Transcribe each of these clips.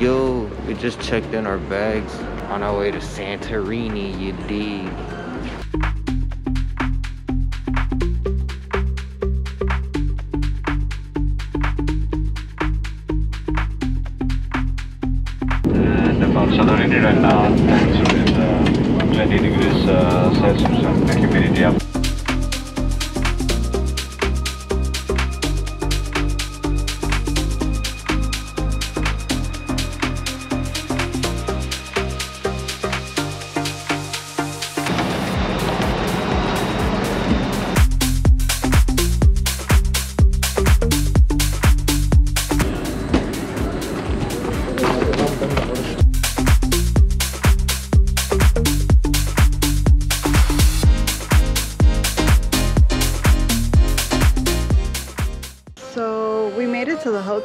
Yo, we just checked in our bags on our way to Santorini, you dig?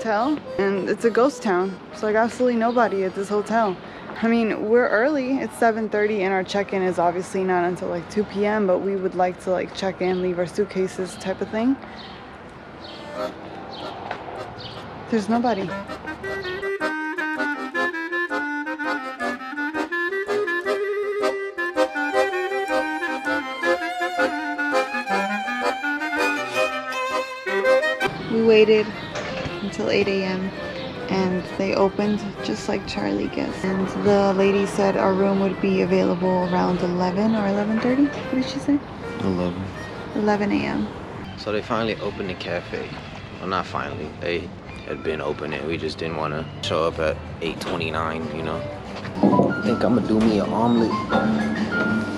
Hotel and it's a ghost town. It's like absolutely nobody at this hotel. I mean, we're early. It's 7:30 and our check-in is obviously not until like 2 p.m., but we would like to like check in, leave our suitcases type of thing. There's nobody. We waited until 8 a.m. and they opened just like Charlye guessed. And the lady said our room would be available around 11 or 11:30. What did she say? 11. 11 a.m. So they finally opened the cafe. Well, not finally. They had been opening. We just didn't want to show up at 8:29. You know. I think I'm gonna do me an omelet.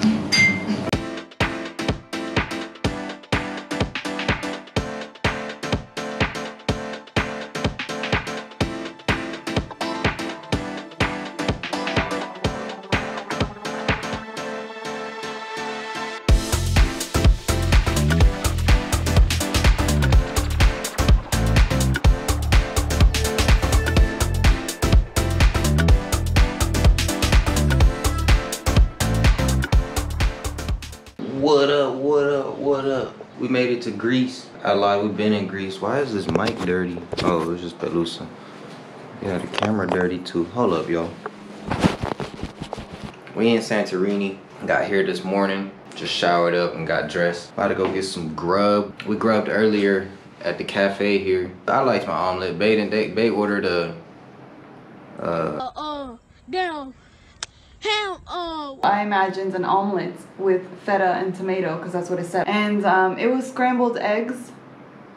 We made it to Greece. I lied. We've been in Greece. Why is this mic dirty? Oh, it's just Pelusa. Yeah, the camera dirty too. Hold up, y'all. We in Santorini. Got here this morning. Just showered up and got dressed. About to go get some grub. We grubbed earlier at the cafe here. I liked my omelet. Bait and they, ordered a. Uh, uh, down, ham, uh, I imagined an omelet with feta and tomato because that's what it said. And um, it was scrambled eggs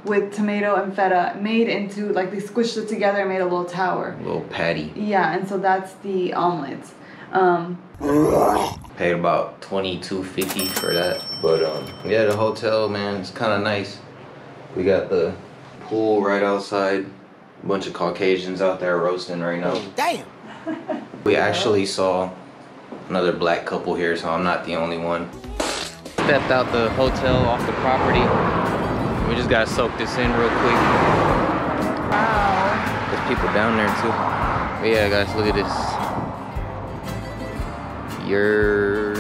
with tomato and feta made into like they squished it together and made a little tower. A little patty. Yeah, and so that's the omelet. Um, Paid about twenty two fifty for that. But um yeah the hotel man it's kinda nice. We got the pool right outside. A bunch of Caucasians out there roasting right now. Damn. We actually saw another black couple here, so I'm not the only one. Stepped out the hotel off the property. We just gotta soak this in real quick. wow. There's people down there too. But yeah guys, look at this. You're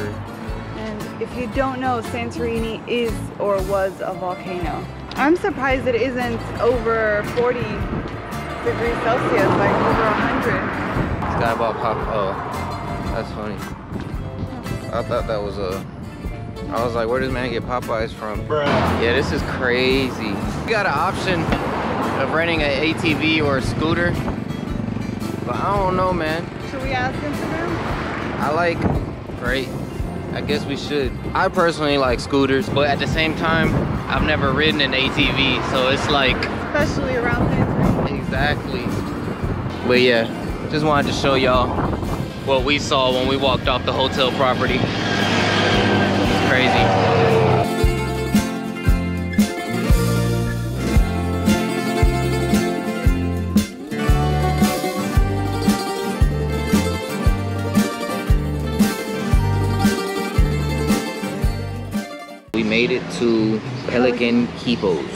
And if you don't know, Santorini is or was a volcano. I'm surprised it isn't over 40 degrees Celsius, like over 100. This guy bought pop. Oh, that's funny. I thought that was a. I was like, where does man get Popeyes from? Yeah, this is crazy. You got an option of renting an ATV or a scooter, but I don't know, man. Should we ask Instagram? I like, great. I guess we should. I personally like scooters, but at the same time, I've never ridden an ATV, so it's like Especially around Santorini. Exactly. But yeah, just wanted to show y'all what we saw when we walked off the hotel property. It's crazy. We made it to Pelican Kippos.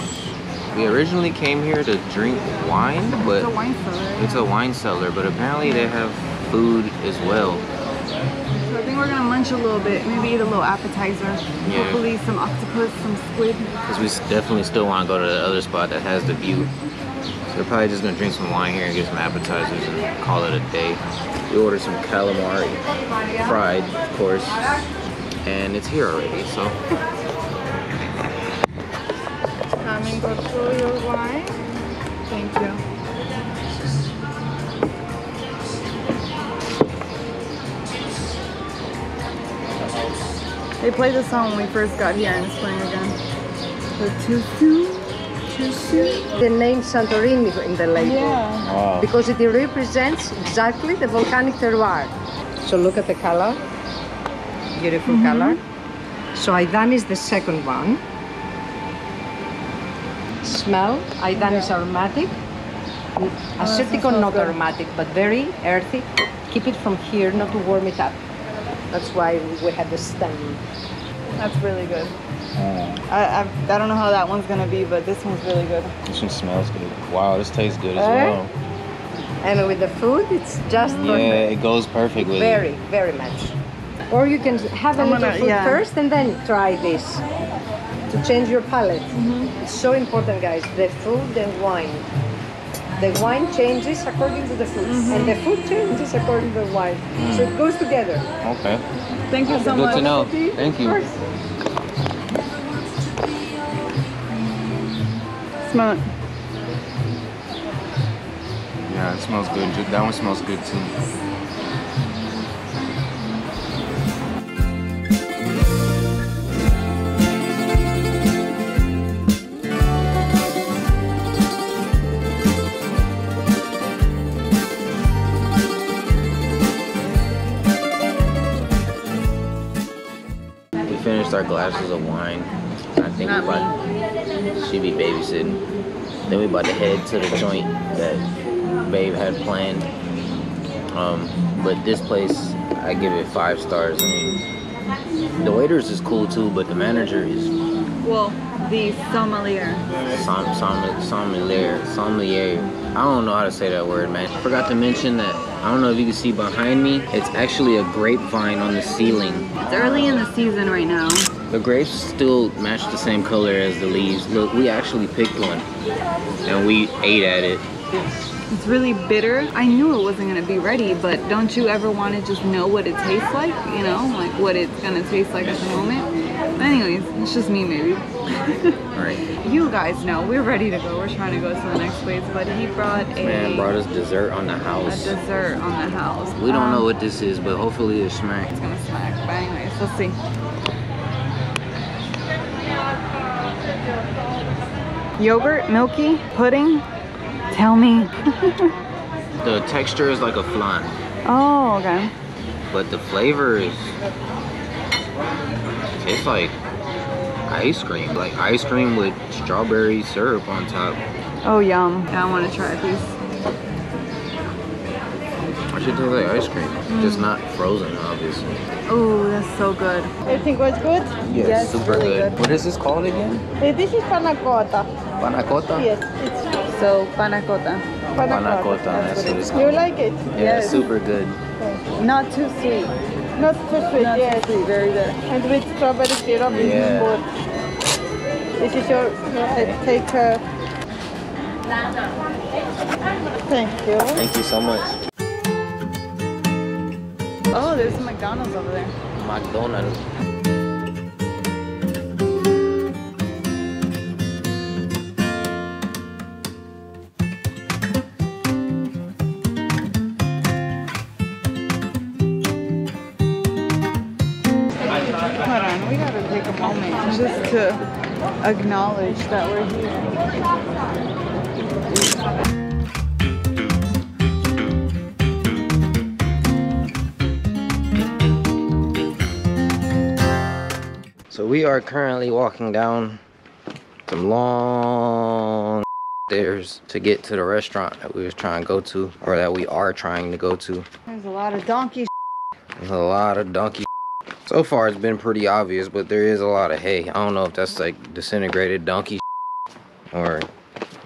We originally came here to drink wine, but It's a wine cellar. it's a wine cellar, but apparently they have food as well. So I think we're gonna munch a little bit, maybe eat a little appetizer. Yeah. Hopefully some octopus, some squid. Because we definitely still want to go to the other spot that has the view. So they're probably just gonna drink some wine here and get some appetizers and call it a day. We ordered some calamari, fried, of course, and it's here already. So Coming through your wine. Thank you. They played the song when we first got here and it's playing again. So too soon, too soon. the name Santorini in the label Yeah. wow. because it represents exactly the volcanic terroir. So look at the color, beautiful mm-hmm. color. So Aidani is the second one. Smell, Aidani is aromatic. Oh, Acetic or not good. aromatic, but very earthy. Keep it from here, not to warm it up. That's why we had the stem. That's really good. I, I I don't know how that one's gonna be, but this one's really good. This one smells good. Wow, this tastes good as Eh? well. And with the food, it's just Yeah, perfect. it goes perfect with it. Very, very much. Or you can have a I'm little gonna- food yeah. first and then try this to change your palate. Mm-hmm. It's so important, guys. The food and wine. The wine changes according to the food, Mm-hmm. and the food changes according to the wine. So it goes together. Okay. Thank you so Good much. to know. Thank you. Smell it. Yeah, it smells good. That one smells good too. Our glasses of wine. I think Not we about, she be babysitting. Then we about to head to the joint that Babe had planned. Um, but this place, I give it five stars. I mean, the waiters is cool too, but the manager is Well, the sommelier. som, som, sommelier, sommelier. I don't know how to say that word, man. Forgot to mention that. I don't know if you can see behind me. It's actually a grapevine on the ceiling. It's early in the season right now. The grapes still match the same color as the leaves. Look, we actually picked one and we ate at it. It's really bitter. I knew it wasn't gonna be ready, but don't you ever want to just know what it tastes like? You know, like what it's gonna taste like at the moment. Anyways, it's just me maybe. Right. You guys know we're ready to go. We're trying to go to the next place, but he brought a Man brought us dessert on the house. a dessert on the house. We don't Um, know what this is, but hopefully it's smack. It's gonna smack. But anyways, let's see. Yogurt, milky, pudding. Tell me. The texture is like a flan, Oh, okay. but the flavor is it's like ice cream, like ice cream with strawberry syrup on top. Oh, yum. Yeah, I want to try it, please. It should taste like ice cream, just not frozen, obviously. Oh, that's so good. Everything was good? Yes, super really good. good. What is this called again? Uh, This is panna cotta. Panna cotta? Yes, it's So, panna cotta. panna, Panna cotta. cotta, that's what it's You like it? Yeah, Yes. super good. Not too sweet. Not too sweet, Not yes. too sweet. Very good. And with strawberry syrup, this Yeah. is good. This is your, uh, take uh, Thank you. Thank you so much. Oh, there's some McDonald's over there. McDonald's. Acknowledge that we're here. So we are currently walking down some long stairs to get to the restaurant that we was trying to go to, or that we are trying to go to. There's a lot of donkey There's a lot of donkey. So far, it's been pretty obvious, but there is a lot of hay. I don't know if that's like disintegrated donkey or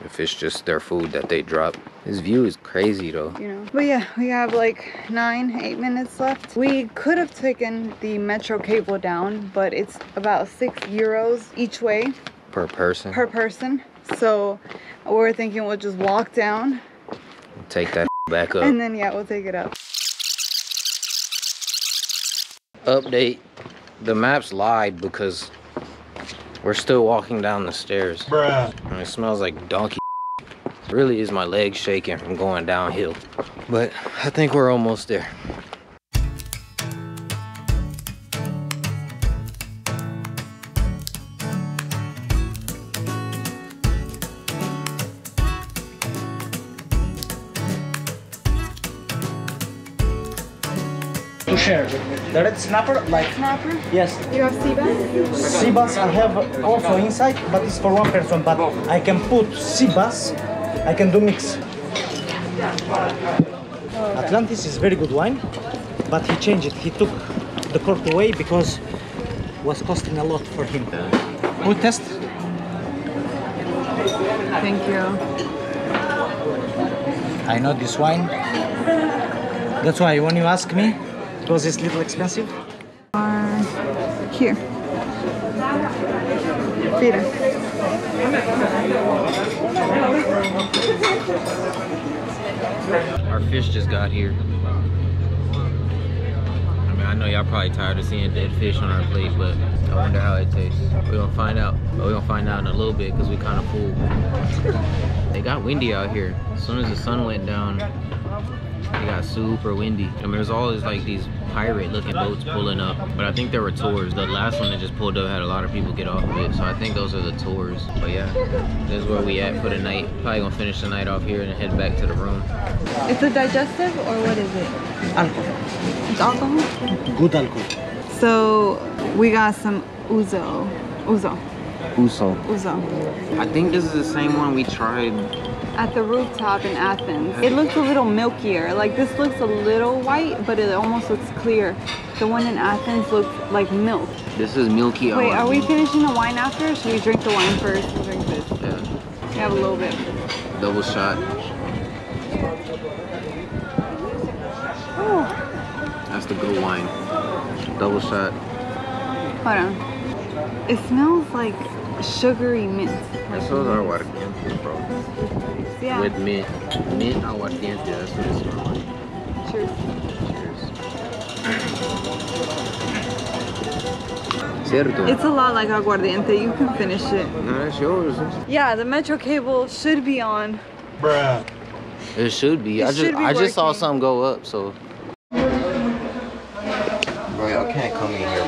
if it's just their food that they drop. This view is crazy though. you know. But yeah, we have like nine, eight minutes left. We could have taken the metro cable down, but it's about six euros each way Per person. per person. So we're thinking we'll just walk down Take that back up. and then yeah, we'll take it up. Update. The maps lied because we're still walking down the stairs. And it smells like donkey. Really is my legs shaking from going downhill. But I think we're almost there. To share. The red snapper, like Snapper? yes, You have sea bass? sea bass I have also inside, but it's for one person. But I can put sea bass. I can do mix. Atlantis is very good wine, but he changed it. He took the cork away because it was costing a lot for him. Good test. Thank you. I know this wine. That's why when you ask me, was this little expensive? Uh, here. Peter. Our fish just got here. I mean, I know y'all probably tired of seeing dead fish on our plate, but I wonder how it tastes. We're gonna find out. But we're gonna find out in a little bit because we kind of full. It got windy out here. As soon as the sun went down, it got super windy. I mean, there's always like these pirate looking boats pulling up, but I think there were tours. The last one that just pulled up had a lot of people get off of it, so I think those are the tours. But yeah, this is where we at for the night. Probably gonna finish the night off here and head back to the room. It's a digestive or what is it? Alcohol. It's alcohol? Good alcohol. So we got some ouzo. Ouzo. Uso. Ouzo. I think this is the same one we tried. At the rooftop in Athens. It looks a little milkier. Like this looks a little white, but it almost looks clear. The one in Athens looks like milk. This is milky. Wait, are we finishing the wine after? Should we drink the wine first and drink this? Yeah, We have a little bit. double shot. Oh, That's the good wine. Double shot. hold on. It smells like sugary mint. Like are aguardientes, bro. Yeah. With me Mint aguardiente, that's what it smells like. Cheers. Cierto. It's a lot like aguardiente. You can finish it. no, that's yours. Yeah, the metro cable should be on. It should be. It I just should be I just saw working. something go up, so. Bro, y'all can't come in here, bro.